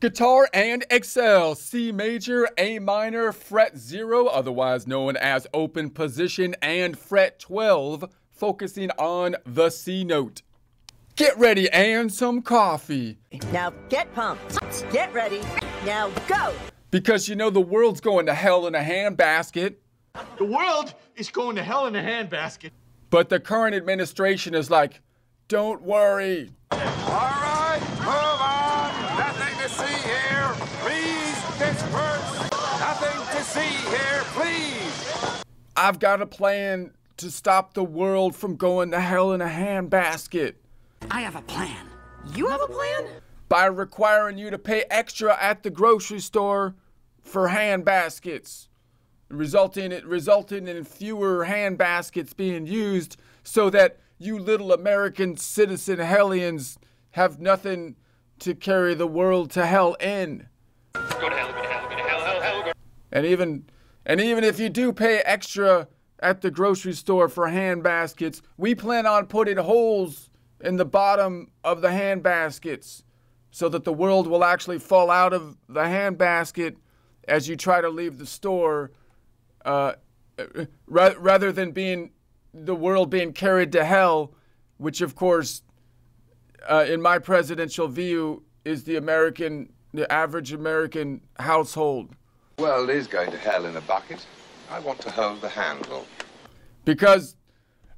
Guitar and Excel, C major, A minor, fret 0, otherwise known as open position, and fret 12, focusing on the C note. Get ready and some coffee. Now get pumped. Get ready. Now go. Because you know the world's going to hell in a handbasket. The world is going to hell in a handbasket. But the current administration is like, don't worry. All right, I've got a plan to stop the world from going to hell in a handbasket. I have a plan. You have a plan? By requiring you to pay extra at the grocery store for hand baskets, resulting it resulting in fewer hand baskets being used so that you little American citizen hellions have nothing to carry the world to hell in. Go to hell, go to hell, go to hell, hell, hell, go. And even and even if you do pay extra at the grocery store for hand baskets, we plan on putting holes in the bottom of the hand baskets so that the world will actually fall out of the hand basket as you try to leave the store uh, ra- rather than being the world being carried to hell, which of course, uh, in my presidential view, is the American, the average American household. World is going to hell in a bucket. I want to hold the handle. Because,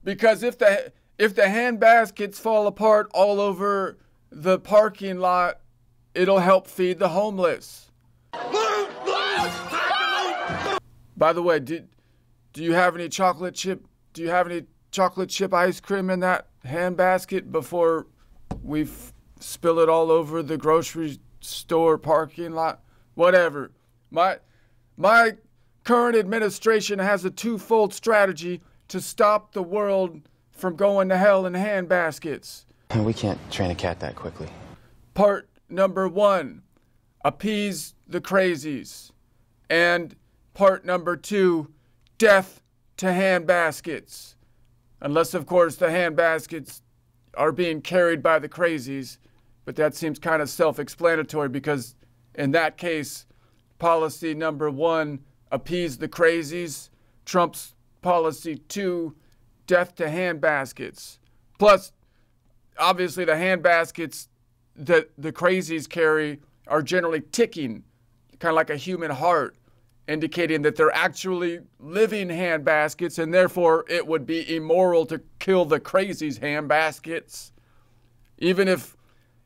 because if the if the hand baskets fall apart all over the parking lot, it'll help feed the homeless. By the way, did do you have any chocolate chip? Do you have any chocolate chip ice cream in that hand basket before we spill it all over the grocery store parking lot? Whatever. My my current administration has a twofold strategy to stop the world from going to hell in hand baskets. We can't train a cat that quickly. Part number one, appease the crazies. And part number two, death to hand baskets. Unless, of course, the hand baskets are being carried by the crazies. But that seems kind of self explanatory because, in that case, policy number one, appease the crazies, trumps policy two, death to hand baskets. Plus, obviously, the hand baskets that the crazies carry are generally ticking, kind of like a human heart, indicating that they're actually living hand baskets, and therefore it would be immoral to kill the crazies' hand baskets. Even if,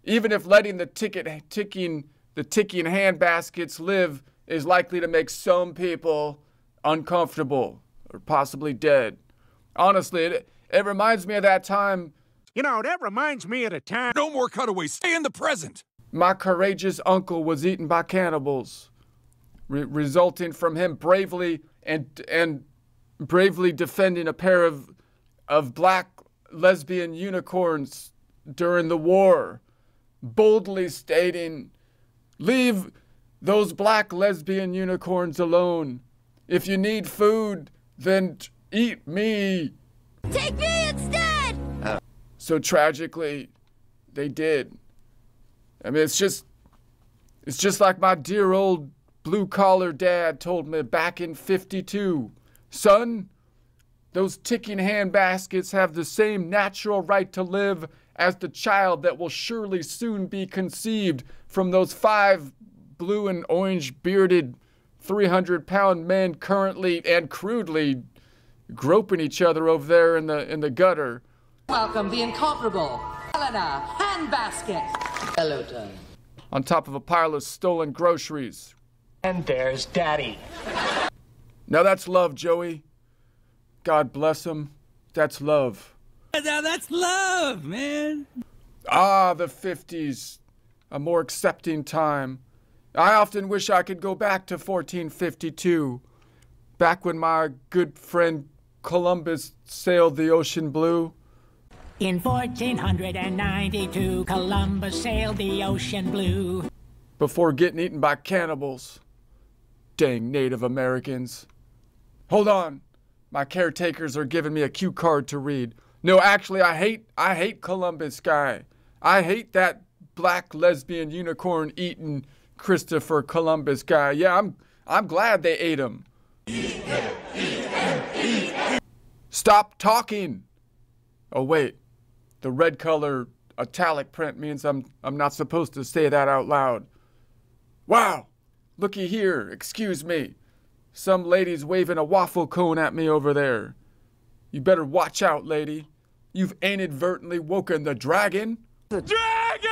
even if letting the ticket ticking the ticking hand baskets live is likely to make some people uncomfortable or possibly dead. Honestly, it, it reminds me of that time You know, that reminds me of the time. No more cutaways. Stay in the present. my courageous uncle was eaten by cannibals, re- resulting from him bravely and and bravely defending a pair of of black lesbian unicorns during the war, boldly stating, "Leave those black lesbian unicorns alone. If you need food, then eat me." Take me instead! So tragically, they did. I mean, it's just, it's just like my dear old blue collar dad told me back in 52. Son, those ticking hand baskets have the same natural right to live as the child that will surely soon be conceived from those five blue and orange bearded 300 pound men currently and crudely groping each other over there in the in the gutter. Welcome the incomparable Helena Handbasket. Hello, Tom. on top of a pile of stolen groceries. And there's Daddy. Now that's love, Joey. God bless him. That's love. Now that's love, man. Ah, the 50s. A more accepting time. I often wish I could go back to 1452. Back when my good friend Columbus sailed the ocean blue. In 1492, Columbus sailed the ocean blue. before getting eaten by cannibals. Dang Native Americans. Hold on. My caretakers are giving me a cue card to read. No, actually I hate I hate Columbus guy. I hate that black lesbian unicorn eating Christopher Columbus guy. Yeah, I'm I'm glad they ate him. Stop talking. Oh wait. The red color italic print means I'm I'm not supposed to say that out loud. Wow. Looky here. Excuse me. Some lady's waving a waffle cone at me over there. You better watch out, lady. You've inadvertently woken the dragon. The dragon!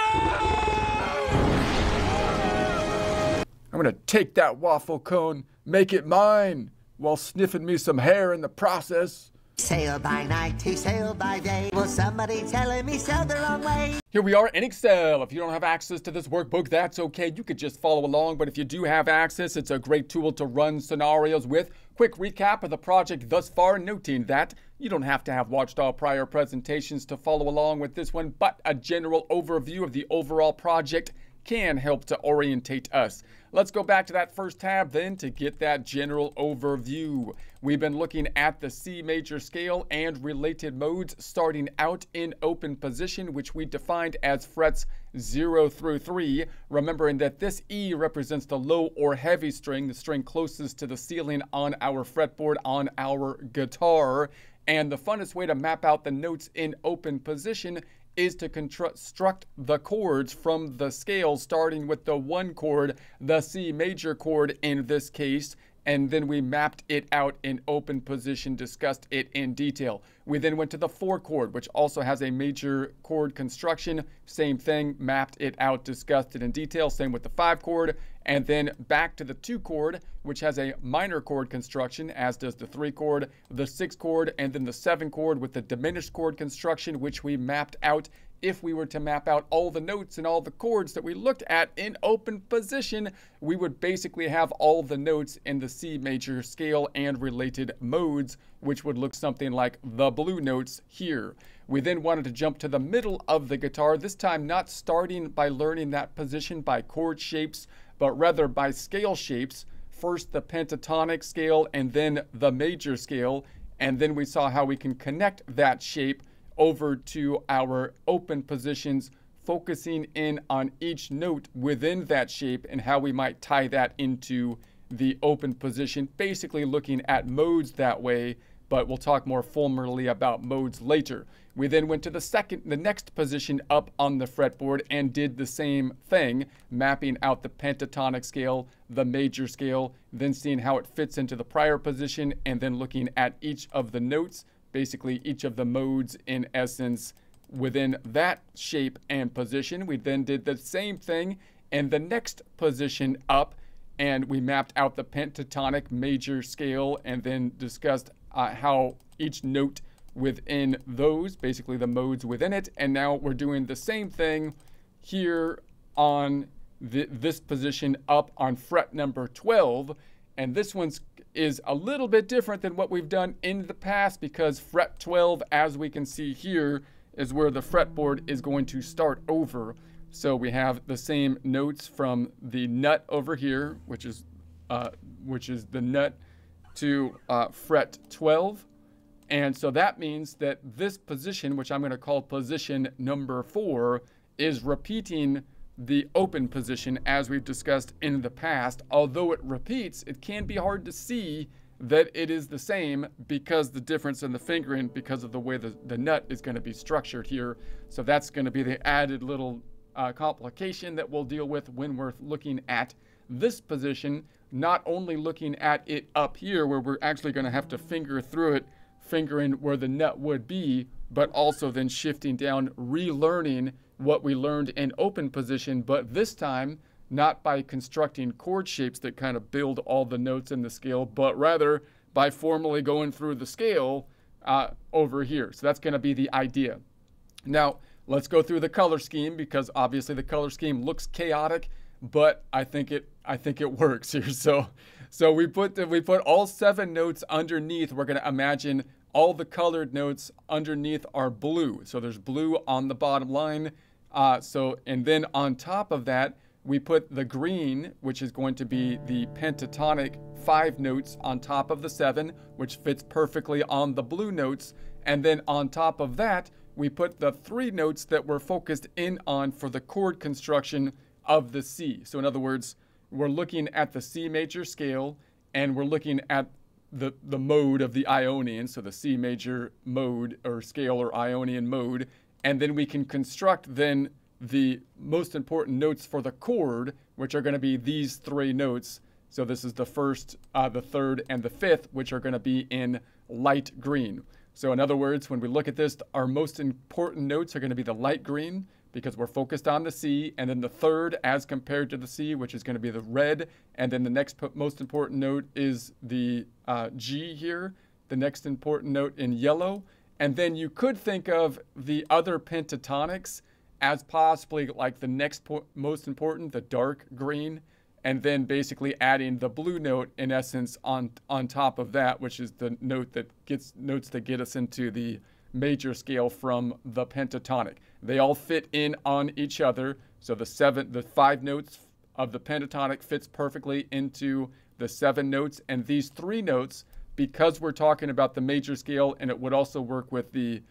I'm gonna take that waffle cone, make it mine, while sniffing me some hair in the process. Sail by night, he sail by day. Will somebody telling me sail the wrong way? Here we are in Excel. If you don't have access to this workbook, that's okay. You could just follow along. But if you do have access, it's a great tool to run scenarios with. Quick recap of the project thus far, noting that you don't have to have watched all prior presentations to follow along with this one, but a general overview of the overall project can help to orientate us. Let's go back to that first tab then to get that general overview. We've been looking at the C major scale and related modes starting out in open position, which we defined as frets 0 through 3, remembering that this E represents the low or heavy string, the string closest to the ceiling on our fretboard on our guitar. And the funnest way to map out the notes in open position is to construct the chords from the scale, starting with the one chord, the C major chord in this case, and then we mapped it out in open position, discussed it in detail. We then went to the four chord, which also has a major chord construction. Same thing, mapped it out, discussed it in detail. Same with the five chord. And then back to the two chord, which has a minor chord construction, as does the three chord, the six chord, and then the seven chord with the diminished chord construction, which we mapped out if we were to map out all the notes and all the chords that we looked at in open position, we would basically have all the notes in the C major scale and related modes, which would look something like the blue notes here. We then wanted to jump to the middle of the guitar, this time not starting by learning that position by chord shapes, but rather by scale shapes. First the pentatonic scale and then the major scale, and then we saw how we can connect that shape over to our open positions, focusing in on each note within that shape and how we might tie that into the open position, basically looking at modes that way, but we'll talk more formally about modes later. We then went to the second, the next position up on the fretboard and did the same thing, mapping out the pentatonic scale, the major scale, then seeing how it fits into the prior position, and then looking at each of the notes basically each of the modes in essence within that shape and position. We then did the same thing in the next position up and we mapped out the pentatonic major scale and then discussed uh, how each note within those, basically the modes within it. And now we're doing the same thing here on this position up on fret number 12. And this one's is a little bit different than what we've done in the past because fret 12, as we can see here, is where the fretboard is going to start over. So we have the same notes from the nut over here, which is uh, which is the nut to uh, fret 12. And so that means that this position, which I'm going to call position number four, is repeating the open position as we've discussed in the past. Although it repeats, it can be hard to see that it is the same because the difference in the fingering because of the way the, the nut is going to be structured here. So that's going to be the added little uh, complication that we'll deal with when we're looking at this position, not only looking at it up here where we're actually going to have to finger through it, fingering where the nut would be, but also then shifting down, relearning what we learned in open position, but this time not by constructing chord shapes that kind of build all the notes in the scale, but rather by formally going through the scale uh, over here. So that's going to be the idea. Now, let's go through the color scheme because obviously the color scheme looks chaotic, but I think it I think it works here. So so we put the, we put all seven notes underneath. We're going to imagine all the colored notes underneath are blue. So there's blue on the bottom line. Uh, so, and then on top of that, we put the green, which is going to be the pentatonic five notes on top of the seven, which fits perfectly on the blue notes. And then on top of that, we put the three notes that we're focused in on for the chord construction of the C. So in other words, we're looking at the C major scale and we're looking at the, the mode of the Ionian, so the C major mode or scale or Ionian mode, and then we can construct then the most important notes for the chord, which are going to be these three notes. So this is the first, uh, the third, and the fifth, which are going to be in light green. So in other words, when we look at this, our most important notes are going to be the light green because we're focused on the C, and then the third as compared to the C, which is going to be the red, and then the next most important note is the uh, G here, the next important note in yellow, and then you could think of the other pentatonics as possibly like the next most important, the dark green, and then basically adding the blue note in essence on on top of that, which is the note that gets notes that get us into the major scale from the pentatonic. They all fit in on each other, so the seven, the five notes of the pentatonic fits perfectly into the seven notes, and these three notes, because we're talking about the major scale, and it would also work with the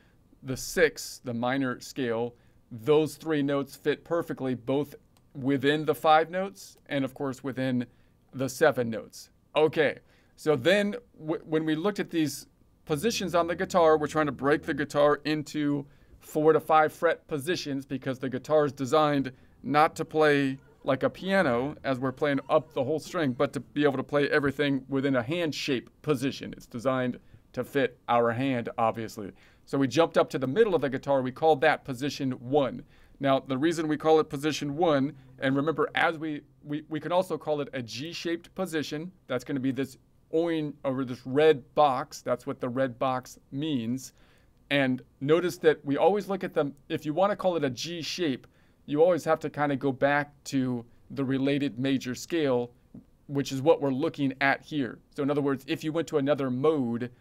the six, the minor scale. Those three notes fit perfectly both within the five notes and, of course, within the seven notes. Okay, so then when we looked at these positions on the guitar, we're trying to break the guitar into four to five fret positions because the guitar is designed not to play like a piano as we're playing up the whole string, but to be able to play everything within a hand shape position. It's designed to fit our hand, obviously. So we jumped up to the middle of the guitar. We called that position one. Now, the reason we call it position one, and remember, as we, we, we can also call it a G-shaped position. That's going to be this orange over this red box. That's what the red box means. And notice that we always look at them, if you want to call it a G shape, you always have to kind of go back to the related major scale, which is what we're looking at here. So in other words, if you went to another mode,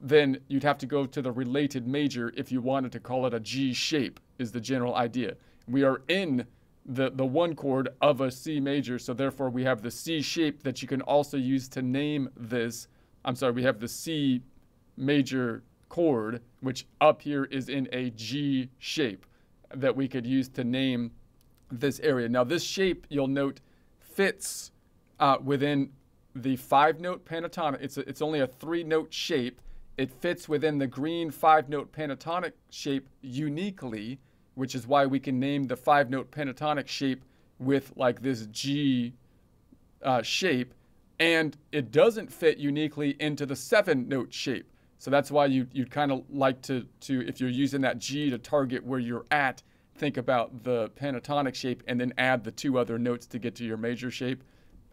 then you'd have to go to the related major if you wanted to call it a G shape, is the general idea. We are in the, the one chord of a C major, so therefore we have the C shape that you can also use to name this. I'm sorry, we have the C major chord, which up here is in a G shape that we could use to name this area. Now, this shape, you'll note, fits uh, within the five note pentatonic. It's, a, it's only a three note shape, it fits within the green five note pentatonic shape uniquely, which is why we can name the five note pentatonic shape with like this G uh, shape. And it doesn't fit uniquely into the seven note shape. So that's why you, you'd kind of like to, to, if you're using that G to target where you're at, think about the pentatonic shape and then add the two other notes to get to your major shape.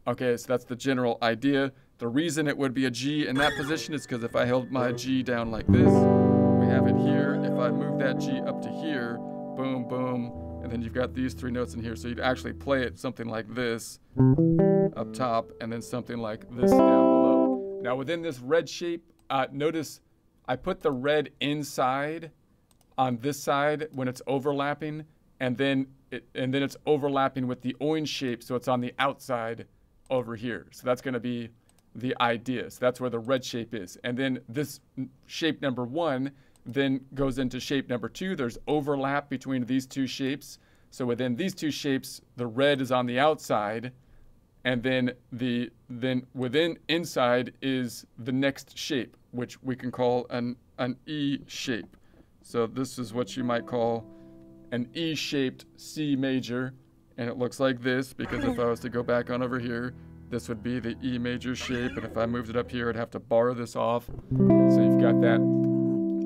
Okay, so that's the general idea. The reason it would be a G in that position is because if I held my G down like this, we have it here. If I move that G up to here, boom, boom, and then you've got these three notes in here. So you'd actually play it something like this up top and then something like this down below. Now within this red shape, uh, notice I put the red inside on this side when it's overlapping and then it, and then it's overlapping with the orange shape so it's on the outside over here. So that's going to be the idea. So that's where the red shape is. And then this shape number one then goes into shape number two. There's overlap between these two shapes. So within these two shapes, the red is on the outside, and then the then within inside is the next shape, which we can call an an E shape. So this is what you might call an E-shaped C major, and it looks like this because if I was to go back on over here, this would be the E major shape, and if I moved it up here, I'd have to bar this off. So you've got that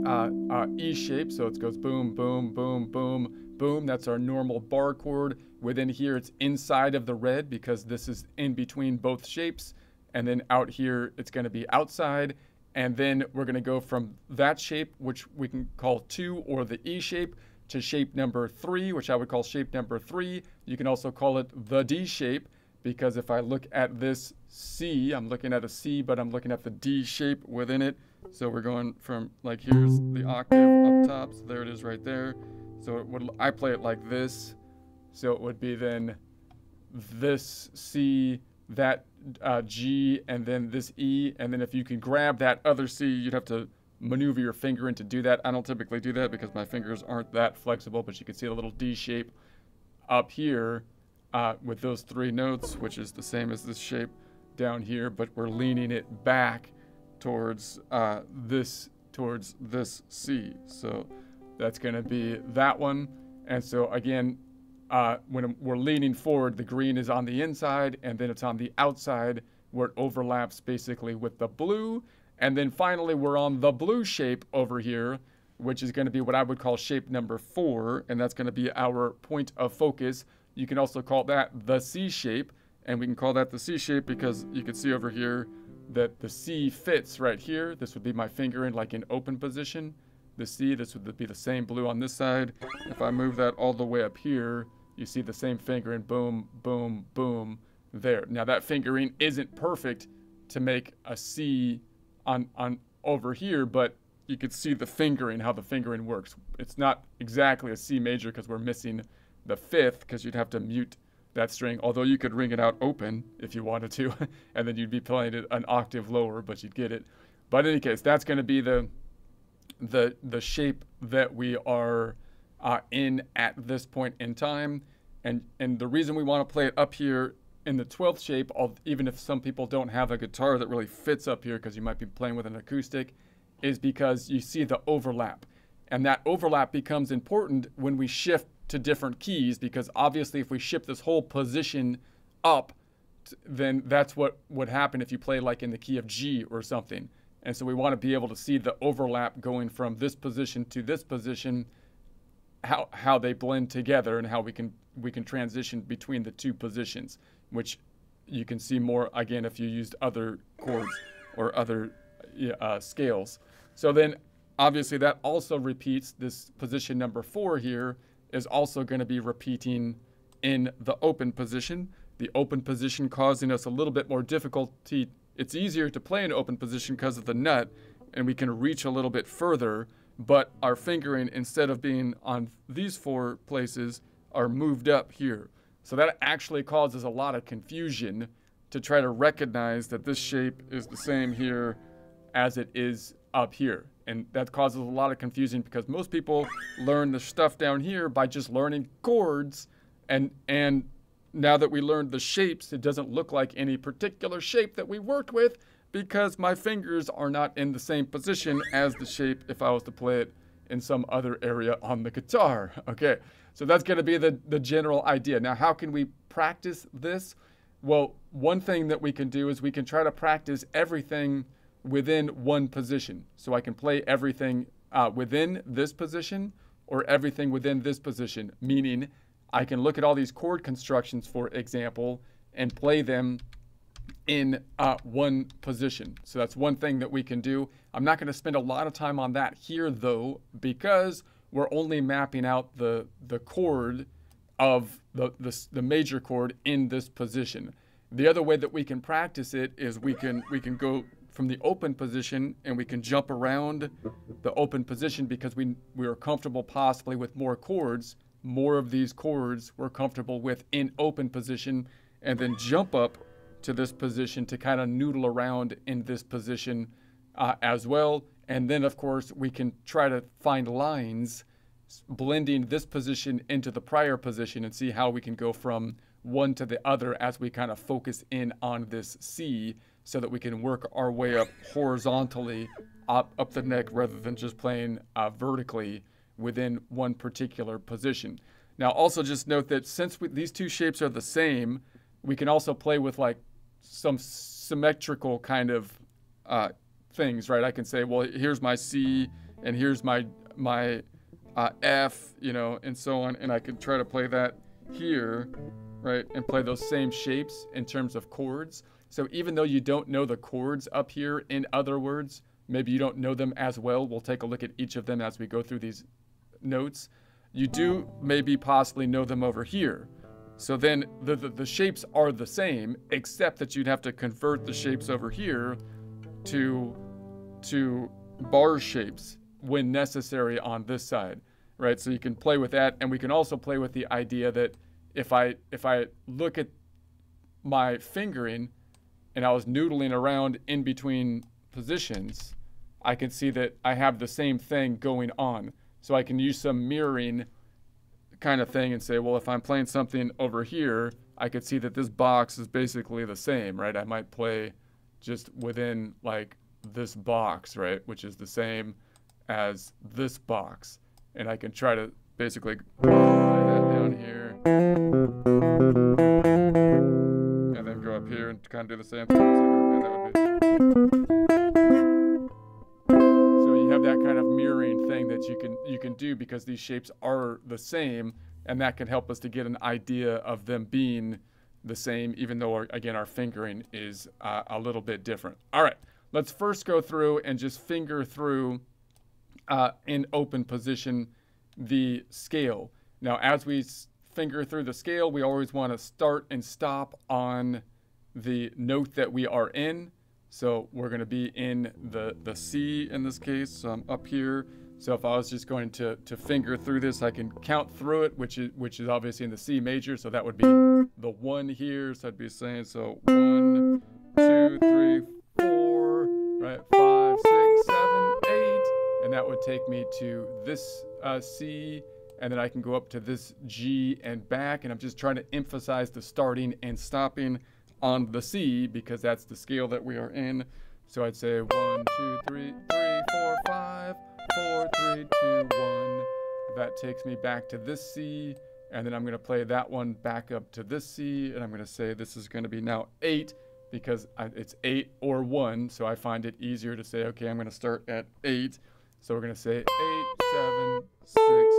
uh, uh, E shape, so it goes boom, boom, boom, boom, boom. That's our normal bar chord. Within here, it's inside of the red because this is in between both shapes. And then out here, it's going to be outside. And then we're going to go from that shape, which we can call two or the E shape, to shape number three, which I would call shape number three. You can also call it the D shape because if I look at this C, I'm looking at a C, but I'm looking at the D shape within it. So we're going from like here's the octave up top. So there it is right there. So it would, I play it like this. So it would be then this C, that uh, G, and then this E. And then if you can grab that other C, you'd have to maneuver your finger in to do that. I don't typically do that because my fingers aren't that flexible, but you can see a little D shape up here uh, with those three notes, which is the same as this shape down here, but we're leaning it back towards uh, this towards this C. So that's going to be that one. And so again, uh, when we're leaning forward, the green is on the inside, and then it's on the outside where it overlaps basically with the blue. And then finally, we're on the blue shape over here, which is going to be what I would call shape number four, and that's going to be our point of focus. You can also call that the C shape, and we can call that the C shape because you can see over here that the C fits right here. This would be my finger in like an open position. The C, this would be the same blue on this side. If I move that all the way up here, you see the same finger and boom, boom, boom there. Now that fingering isn't perfect to make a C on, on over here, but you could see the fingering, how the fingering works. It's not exactly a C major because we're missing the fifth because you'd have to mute that string, although you could ring it out open if you wanted to, and then you'd be playing it an octave lower, but you'd get it. But in any case, that's going to be the the the shape that we are uh, in at this point in time, and and the reason we want to play it up here in the 12th shape, even if some people don't have a guitar that really fits up here because you might be playing with an acoustic, is because you see the overlap. And that overlap becomes important when we shift to different keys because obviously if we shift this whole position up, then that's what would happen if you play like in the key of G or something. And so we want to be able to see the overlap going from this position to this position, how how they blend together and how we can we can transition between the two positions, which you can see more again if you used other chords or other uh, scales. So then obviously that also repeats this position number four here is also going to be repeating in the open position. The open position causing us a little bit more difficulty. It's easier to play in open position because of the nut, and we can reach a little bit further, but our fingering, instead of being on these four places, are moved up here. So that actually causes a lot of confusion to try to recognize that this shape is the same here as it is up here and that causes a lot of confusion because most people learn the stuff down here by just learning chords. And and now that we learned the shapes it doesn't look like any particular shape that we worked with because my fingers are not in the same position as the shape if I was to play it in some other area on the guitar okay? So that's going to be the the general idea. Now how can we practice this? Well one thing that we can do is we can try to practice everything within one position. So I can play everything uh, within this position or everything within this position, meaning I can look at all these chord constructions, for example, and play them in uh, one position. So that's one thing that we can do. I'm not going to spend a lot of time on that here, though, because we're only mapping out the, the chord of the, the, the major chord in this position. The other way that we can practice it is we can we can go from the open position and we can jump around the open position because we, we are comfortable possibly with more chords. More of these chords we're comfortable with in open position and then jump up to this position to kind of noodle around in this position uh, as well. And then, of course, we can try to find lines blending this position into the prior position and see how we can go from one to the other as we kind of focus in on this C so that we can work our way up horizontally up, up the neck rather than just playing uh, vertically within one particular position. Now, also just note that since we, these two shapes are the same, we can also play with like some symmetrical kind of uh, things, right? I can say, well, here's my C and here's my my uh, F, you know, and so on, and I can try to play that here, right, and play those same shapes in terms of chords. So even though you don't know the chords up here, in other words, maybe you don't know them as well. We'll take a look at each of them as we go through these notes. You do maybe possibly know them over here. So then the, the, the, shapes are the same, except that you'd have to convert the shapes over here to, to bar shapes when necessary on this side, right? So you can play with that, and we can also play with the idea that if I if I look at my fingering and I was noodling around in between positions, I can see that I have the same thing going on. So I can use some mirroring kind of thing and say, well, if I'm playing something over here, I could see that this box is basically the same, right? I might play just within like this box, right? Which is the same as this box. And I can try to basically play that down here. And kind of do the same thing. So, you have that kind of mirroring thing that you can you can do because these shapes are the same and that can help us to get an idea of them being the same even though our, again our fingering is uh, a little bit different all right let's first go through and just finger through uh, in open position the scale now as we finger through the scale we always want to start and stop on the note that we are in so we're going to be in the, the C in this case. So I'm up here. So if I was just going to, to finger through this, I can count through it, which is which is obviously in the C major. So that would be the one here. So I'd be saying so one, two, three, four, right, five, six, seven, eight, and that would take me to this uh, C, and then I can go up to this G and back. And I'm just trying to emphasize the starting and stopping on the C because that's the scale that we are in. So I'd say one, two, three, three, four, five, four, three, two, one. That takes me back to this C, and then I'm going to play that one back up to this C, and I'm going to say this is going to be now eight because I, it's eight or one. So I find it easier to say, okay, I'm going to start at eight. So we're going to say eight, seven, six,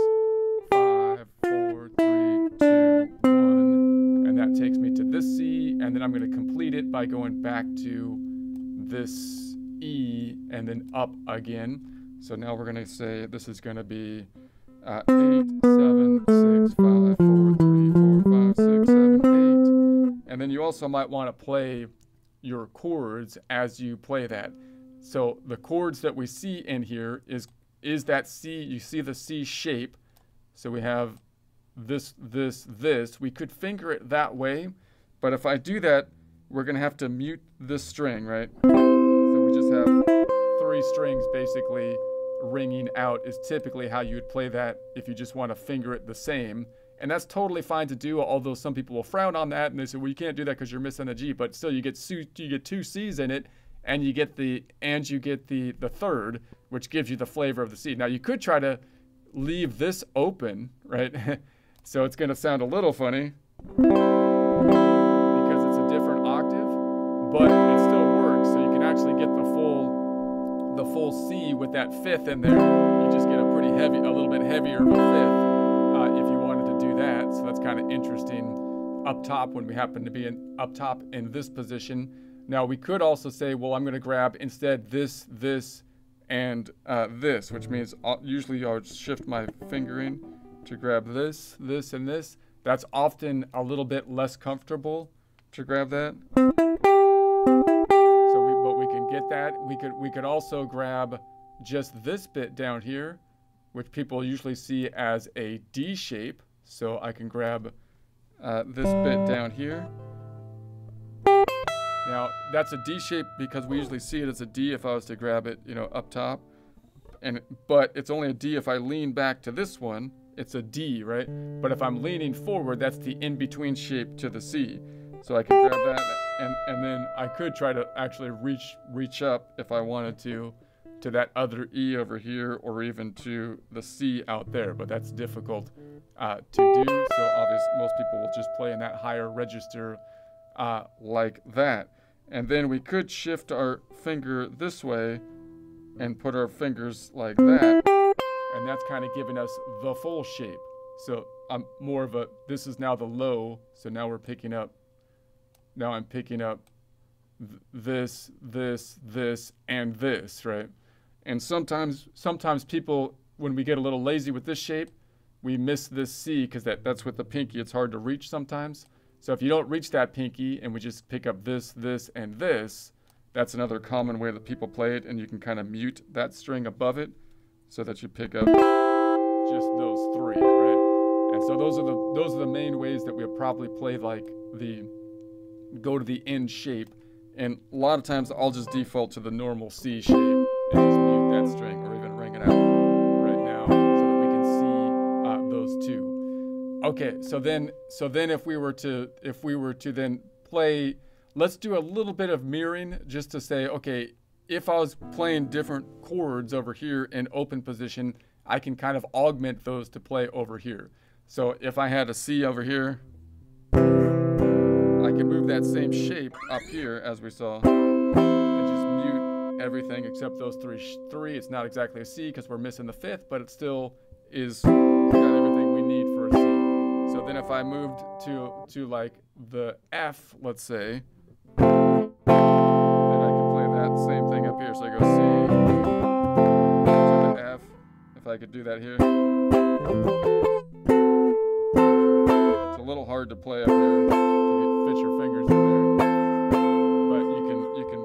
that takes me to this C, and then I'm going to complete it by going back to this E and then up again. So now we're going to say this is going to be uh, 8, 7, 6, 5, 4, 3, 4, 5, 6, 7, 8. And then you also might want to play your chords as you play that. So the chords that we see in here is is that C, you see the C shape. So we have this, this, this. We could finger it that way, but if I do that, we're going to have to mute this string, right? So we just have three strings basically ringing out is typically how you would play that if you just want to finger it the same. And that's totally fine to do, although some people will frown on that and they say, well, you can't do that because you're missing a G. But still, you get you get two C's in it, and you get the and you get the the third, which gives you the flavor of the C. Now you could try to leave this open, right? so it's going to sound a little funny because it's a different octave, but it still works. So you can actually get the full the full C with that fifth in there. You just get a pretty heavy, a little bit heavier of a fifth uh, if you wanted to do that. So that's kind of interesting up top when we happen to be in, up top in this position. Now we could also say, well, I'm going to grab instead this, this, and uh, this, which means I'll, usually I'll shift my fingering to grab this, this, and this. That's often a little bit less comfortable to grab that. So we, but we can get that. We could, we could also grab just this bit down here, which people usually see as a D shape. So I can grab uh, this bit down here. Now that's a D shape because we usually see it as a D if I was to grab it, you know, up top. And but it's only a D if I lean back to this one. It's a D, right? But if I'm leaning forward, that's the in-between shape to the C. So I can grab that and, and then I could try to actually reach reach up if I wanted to to that other E over here or even to the C out there, but that's difficult uh, to do. So obviously most people will just play in that higher register uh, like that. And then we could shift our finger this way and put our fingers like that. And that's kind of giving us the full shape. So I'm more of a, this is now the low. So now we're picking up, now I'm picking up th- this, this, this, and this, right? And sometimes, sometimes people, when we get a little lazy with this shape, we miss this C because that, that's with the pinky. It's hard to reach sometimes. So if you don't reach that pinky and we just pick up this, this, and this, that's another common way that people play it. And you can kind of mute that string above it so that you pick up just those three, right? And so those are the those are the main ways that we'll probably play like the go to the end shape. And a lot of times I'll just default to the normal C shape and just mute that string or even ring it out right now so that we can see uh, those two. Okay, so then so then if we were to if we were to then play let's do a little bit of mirroring just to say okay, if I was playing different chords over here in open position, I can kind of augment those to play over here. So if I had a C over here, I can move that same shape up here as we saw and just mute everything except those three. Three, it's not exactly a C because we're missing the fifth, but it still is got everything we need for a C. So then if I moved to to like the F, let's say, here. So I go C to the F. If I could do that here. It's a little hard to play up here to get, fit your fingers in there. But you can you can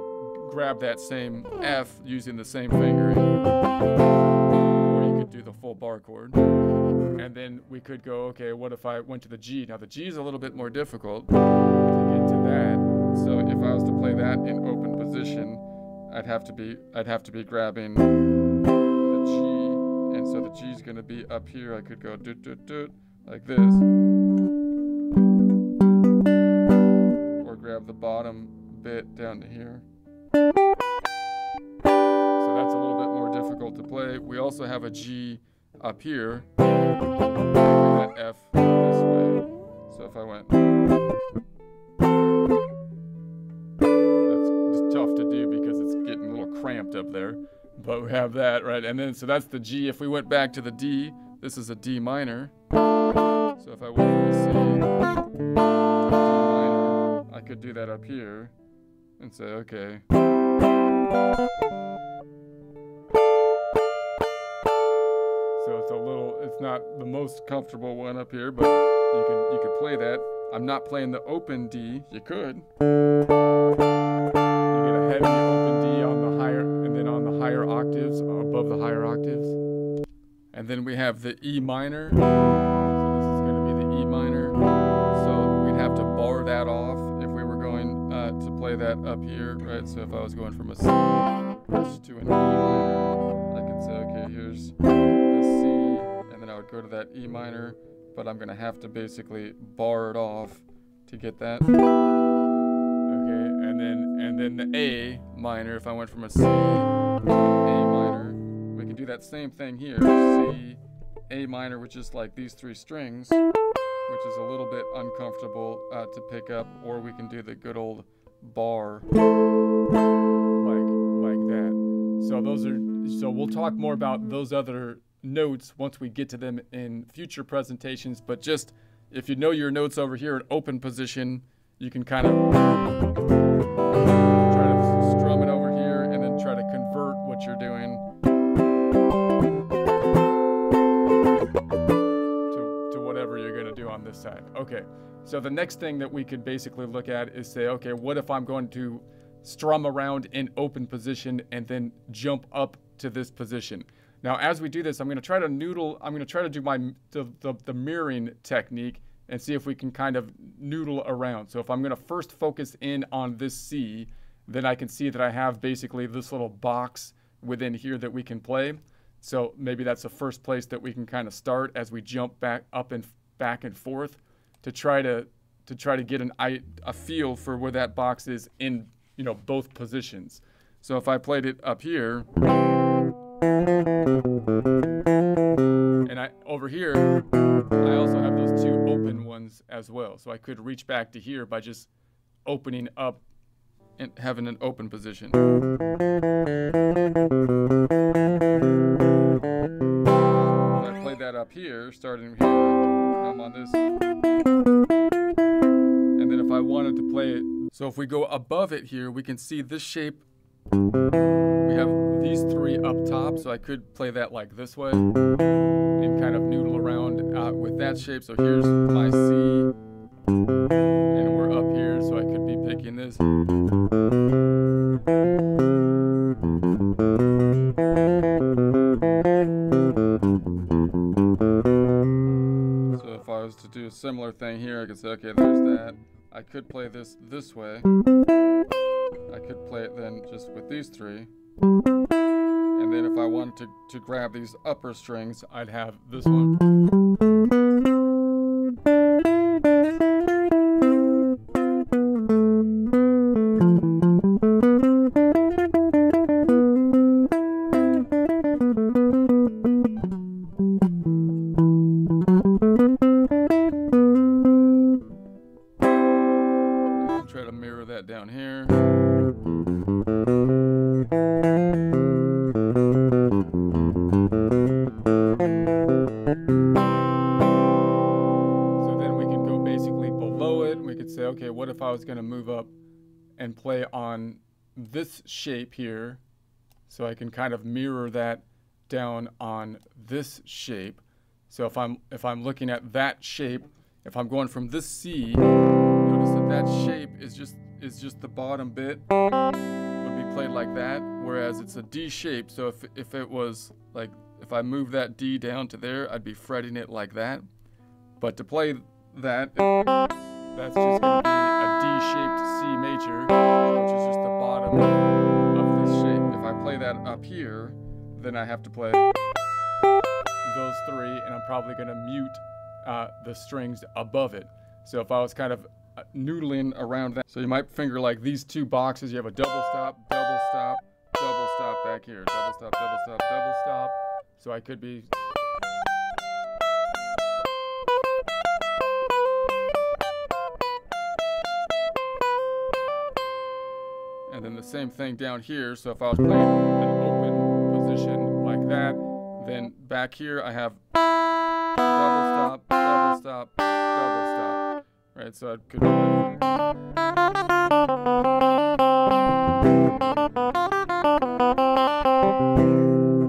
grab that same F using the same fingering. Or you could do the full bar chord. And then we could go, okay, what if I went to the G? Now the G is a little bit more difficult to get to that. So if I was to play that in open position, I'd have to be I'd have to be grabbing the G, and so the G is going to be up here. I could go doot doot doot like this, or grab the bottom bit down to here. So that's a little bit more difficult to play. We also have a G up here, and F this way. So if I went, cramped up there. But we have that, right? And then, so that's the G. If we went back to the D, this is a D minor. So if I C to a D minor, I could do that up here and say, okay. So it's a little, it's not the most comfortable one up here, but you can you could play that. I'm not playing the open D. You could. You get a heavy the higher octaves. And then we have the E minor. So this is going to be the E minor. So we'd have to bar that off if we were going uh, to play that up here, right? So if I was going from a C to an E minor, I could say, okay, here's the C, and then I would go to that E minor, but I'm going to have to basically bar it off to get that. Okay, and then and then the A minor, if I went from a C that same thing here. C, A minor, which is like these three strings, which is a little bit uncomfortable uh, to pick up, or we can do the good old bar like like that. So those are so we'll talk more about those other notes once we get to them in future presentations, but just if you know your notes over here in open position, you can kind of try to strum it over here and then try to convert what you're doing Okay, so the next thing that we could basically look at is say, okay, what if I'm going to strum around in open position and then jump up to this position? Now, as we do this, I'm going to try to noodle, I'm going to try to do my the, the, the mirroring technique and see if we can kind of noodle around. So if I'm going to first focus in on this C, then I can see that I have basically this little box within here that we can play. So maybe that's the first place that we can kind of start as we jump back up and back and forth to try to to try to get an feel for where that box is in you know both positions. So if I played it up here, and I over here, I also have those two open ones as well. So I could reach back to here by just opening up and having an open position. If I play that up here, starting here, On this. And then if I wanted to play it, so if we go above it here, we can see this shape. We have these three up top, so I could play that like this way and kind of noodle around uh, with that shape. So here's my C, and we're up here, so I could be picking this. Similar thing here, I could say, okay, there's that. I could play this this way. I could play it then just with these three. And then if I wanted to, to grab these upper strings, I'd have this one. I was going to move up and play on this shape here? So I can kind of mirror that down on this shape. So if I'm if I'm looking at that shape, if I'm going from this C, notice that that shape is just is just the bottom bit would be played like that, whereas it's a D shape. So if if it was like if I move that D down to there, I'd be fretting it like that. But to play that, that's just going to be a D-shaped C major, which is just the bottom of this shape. If I play that up here, then I have to play those three, and I'm probably going to mute uh, the strings above it. So if I was kind of uh, noodling around that, so you might finger like these two boxes. You have a double stop, double stop, double stop back here, double stop, double stop, double stop. So I could be And then the same thing down here. So if I was playing an open position like that, then back here I have double stop, double stop, double stop. Right, so I could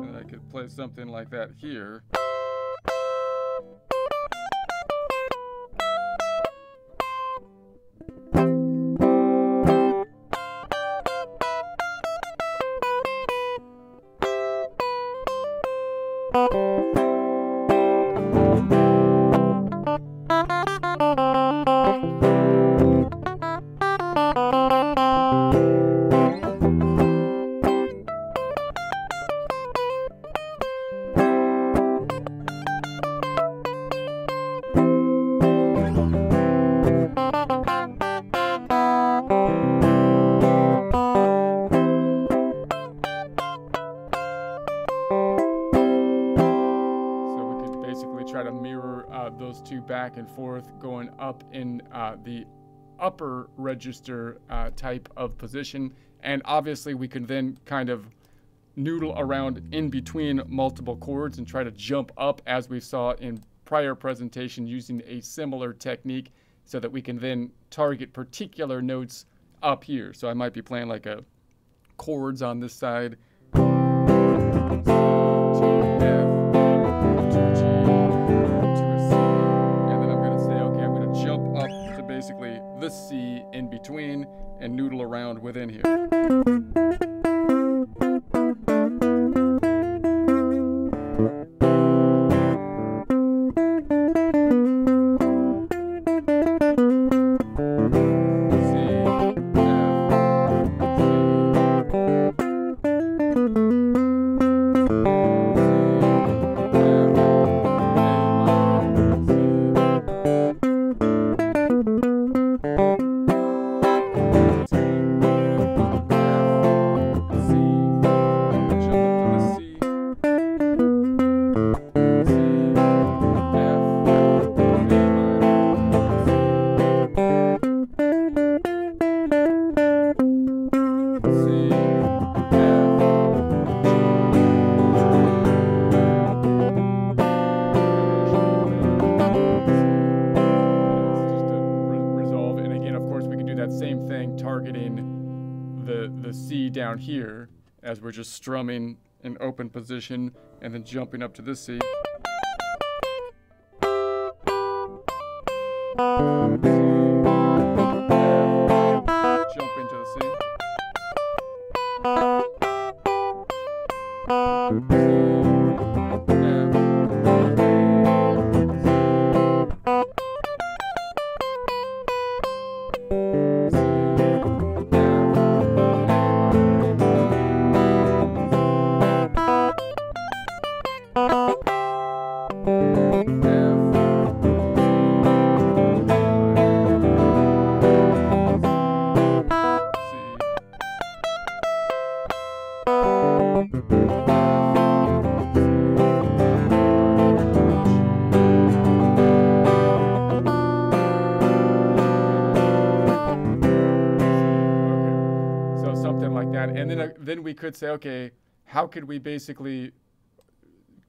and I could play something like that here. Back and forth, going up in uh, the upper register uh, type of position. And obviously, we can then kind of noodle around in between multiple chords and try to jump up as we saw in prior presentation using a similar technique so that we can then target particular notes up here. So I might be playing like a chords on this side. This C in between and noodle around within here. Down here as we're just strumming in open position and then jumping up to this C. Jump into the C. could say, okay, how could we basically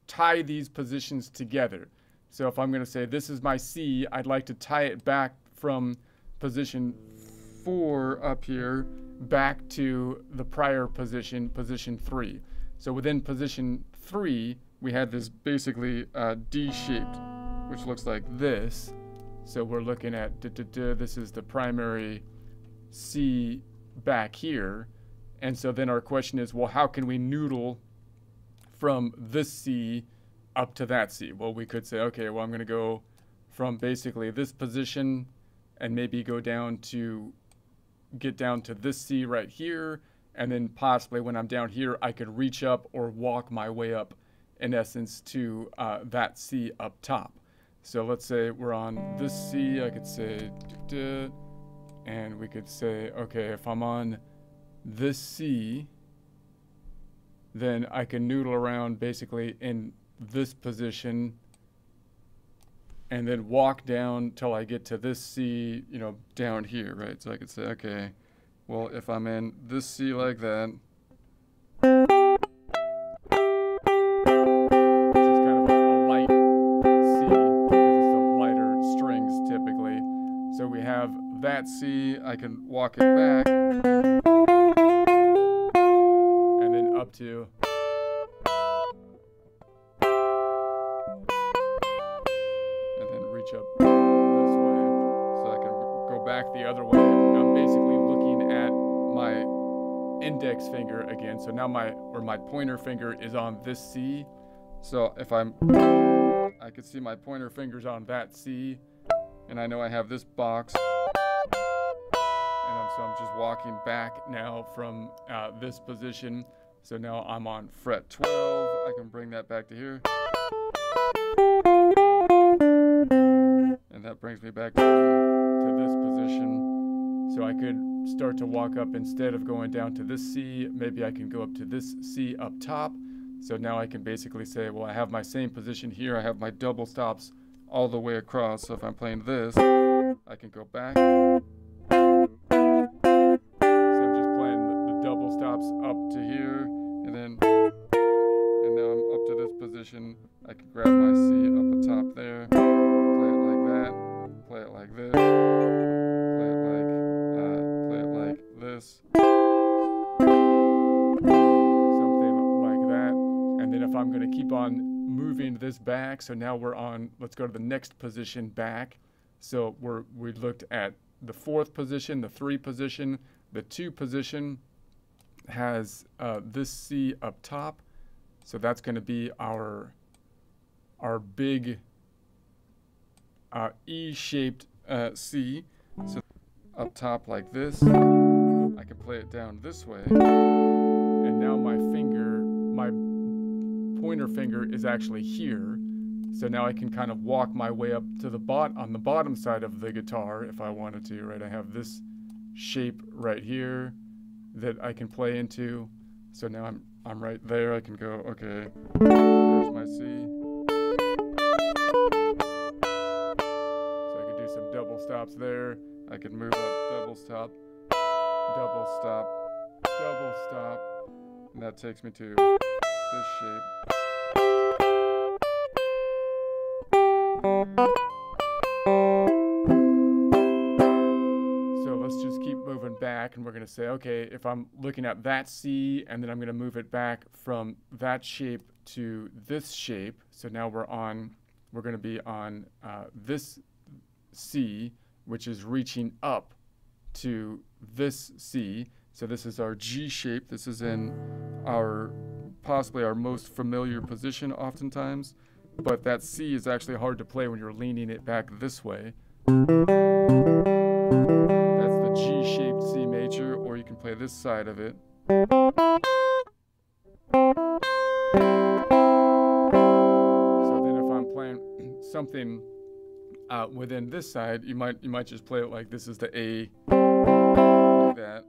tie these positions together? So if I'm going to say this is my C, I'd like to tie it back from position four up here back to the prior position, position three. So within position three, we had this basically uh, D-shaped, which looks like this. So we're looking at, duh, duh, duh, this is the primary C back here. And so then our question is, well, how can we noodle from this C up to that C? Well, we could say, okay, well, I'm going to go from basically this position and maybe go down to get down to this C right here. And then possibly when I'm down here, I could reach up or walk my way up, in essence, to uh, that C up top. So let's say we're on this C, I could say, and we could say, okay, if I'm on this C, then I can noodle around basically in this position and then walk down till I get to this C, you know, down here, right? So I could say, okay, well, if I'm in this C like that, which is kind of a, a light C because it's the lighter strings typically. So we have that C, I can walk it back, back the other way. I'm basically looking at my index finger again. So now my or my pointer finger is on this C. So if I'm I could see my pointer fingers on that C and I know I have this box and I'm, so I'm just walking back now from uh, this position. So now I'm on fret 12. I can bring that back to here. And that brings me back position. So I could start to walk up instead of going down to this C, maybe I can go up to this C up top. So now I can basically say, well, I have my same position here. I have my double stops all the way across. So if I'm playing this, I can go back. This back, so now we're on, let's go to the next position back. So we're, we looked at the fourth position, the three position, the two position has uh, this C up top. So that's going to be our, our big uh, E-shaped uh, C. So up top like this. I can play it down this way. And now my my pointer finger is actually here. So now I can kind of walk my way up to the bot on the bottom side of the guitar if I wanted to, right? I have this shape right here that I can play into. So now I'm I'm right there. I can go, okay, there's my C. So I can do some double stops there. I can move up, double stop, double stop, double stop. And that takes me to this shape. So let's just keep moving back and we're going to say, okay, if I'm looking at that C and then I'm going to move it back from that shape to this shape. So now we're on, we're going to be on uh, this C, which is reaching up to this C. So this is our G shape. This is in our, possibly our most familiar position oftentimes. But that C is actually hard to play when you're leaning it back this way. That's the G-shaped C major, or you can play this side of it. So then if I'm playing something uh, within this side, you might you might just play it like this is the A, like that.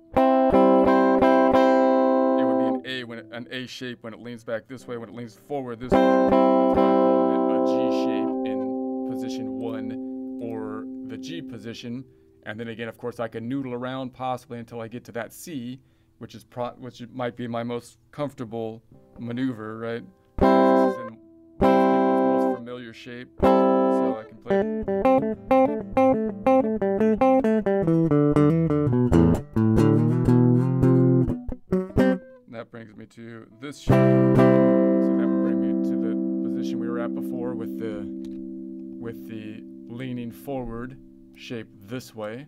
When it, an A shape when it leans back this way, when it leans forward this way. That's why I'm calling it a G shape in position one or the G position. And then again, of course, I can noodle around possibly until I get to that C. which is pro- which might be my most comfortable maneuver, right? Because This is in most familiar shape, so I can play. To this shape. So that would bring me to the position we were at before with the with the leaning forward shape this way.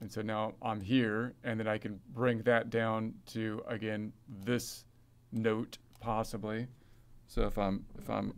And so now I'm here, and then I can bring that down to again this note possibly. So if I'm if I'm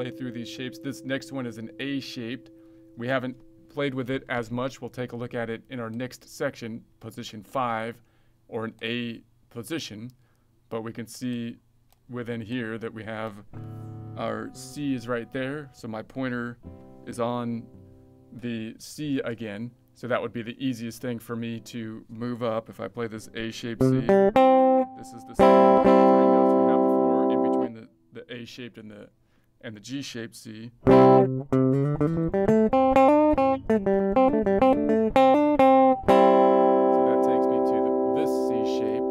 play through these shapes. This next one is an A shaped. We haven't played with it as much. We'll take a look at it in our next section, position five, or an A position. But we can see within here that we have our C is right there. So my pointer is on the C again. So that would be the easiest thing for me to move up if I play this A-shaped C. This is the same three notes we had before in between the, the A-shaped and the and the G-shaped C. So that takes me to the, this C shape,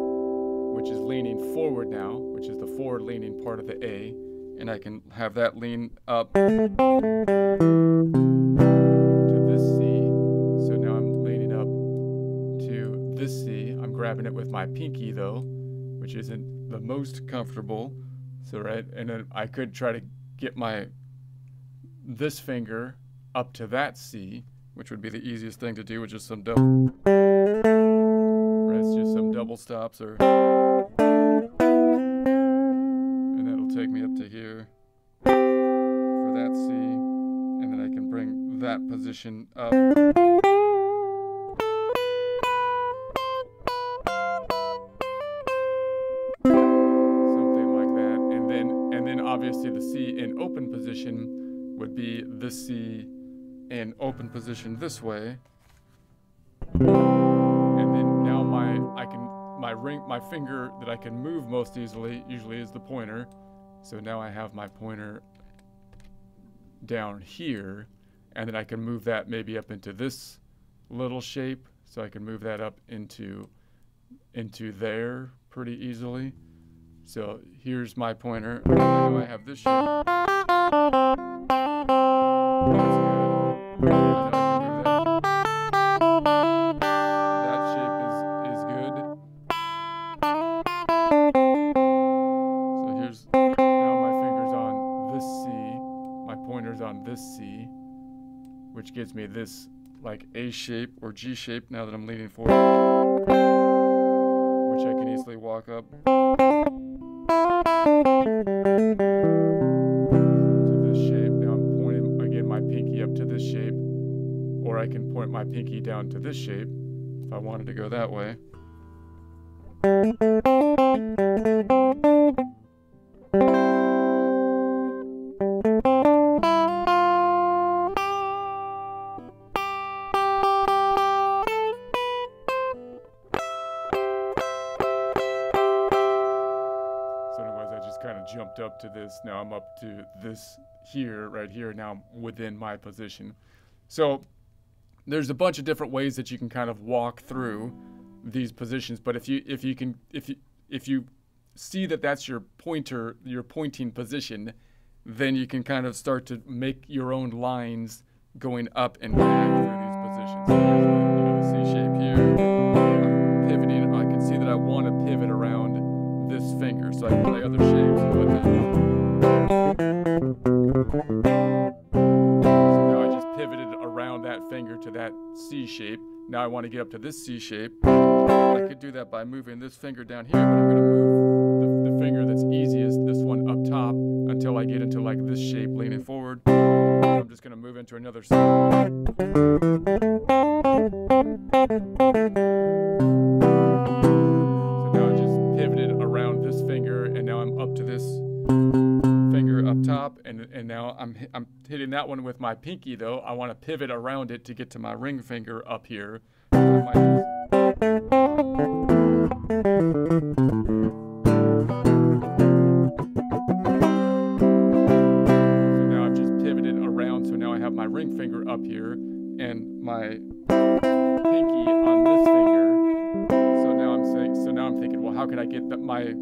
which is leaning forward now, which is the forward leaning part of the A. And I can have that lean up to this C. So now I'm leaning up to this C. I'm grabbing it with my pinky though, which isn't the most comfortable. So right, and then I could try to get my this finger up to that C, which would be the easiest thing to do which is some double. Right, just some double stops or. And that'll take me up to here for that C, and then I can bring that position up. Obviously the C in open position would be the C in open position this way. And then now my I can my ring my finger that I can move most easily usually is the pointer. So now I have my pointer down here and then I can move that maybe up into this little shape. So I can move that up into into there pretty easily. So here's my pointer. I have this shape. That's good. That. That shape is, is good. So here's now my finger's on this C. My pointer's on this C, which gives me this like A shape or G shape now that I'm leaning forward, which I can easily walk up to this shape. Now I'm pointing again my pinky up to this shape, or I can point my pinky down to this shape if I wanted to go that way. Now I'm up to this here, right here. Now I'm within my position. So there's a bunch of different ways that you can kind of walk through these positions. But if you if you can if you if you see that that's your pointer, your pointing position, then you can kind of start to make your own lines going up and back through these positions. You know, the C shape here. I'm pivoting. I can see that I want to pivot around this finger, so I can play other shapes with it. So now I just pivoted around that finger to that C shape. Now I want to get up to this C shape. I could do that by moving this finger down here, but I'm going to move the, the finger that's easiest, this one up top, until I get into like this shape leaning forward. I'm just going to move into another C. So now I just pivoted around this finger, and now I'm up to this Mm-hmm. top, and and now I'm I'm hitting that one with my pinky though. I want to pivot around it to get to my ring finger up here. So now I've just pivoted around. So now I have my ring finger up here and my pinky on this finger. So now I'm saying. So now I'm thinking, well, how can I get that my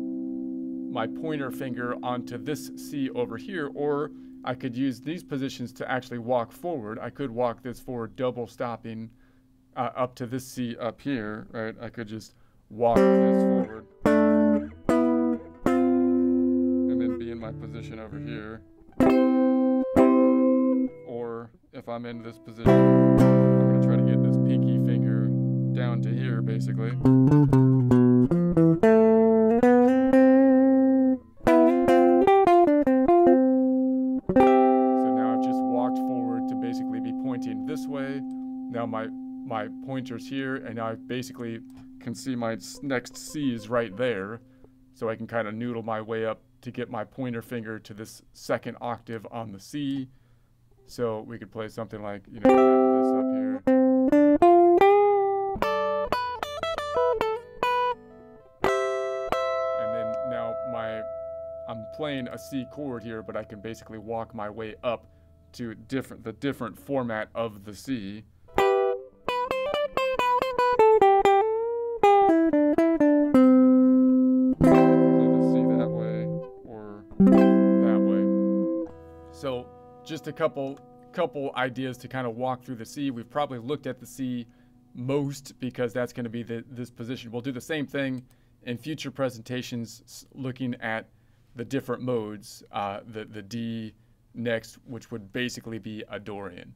my pointer finger onto this C over here, or I could use these positions to actually walk forward. I could walk this forward, double stopping uh, up to this C up here, right? I could just walk this forward and then be in my position over here. Or if I'm in this position, I'm going to try to get this pinky finger down to here, basically. Here, and I basically can see my next C is right there. So I can kind of noodle my way up to get my pointer finger to this second octave on the C. So we could play something like, you know, this up here. And then now my I'm playing a C chord here, but I can basically walk my way up to different the different format of the C. a couple couple ideas to kind of walk through the C. We've probably looked at the C most because that's going to be the, this position. We'll do the same thing in future presentations, looking at the different modes. Uh, the the D next, which would basically be a Dorian.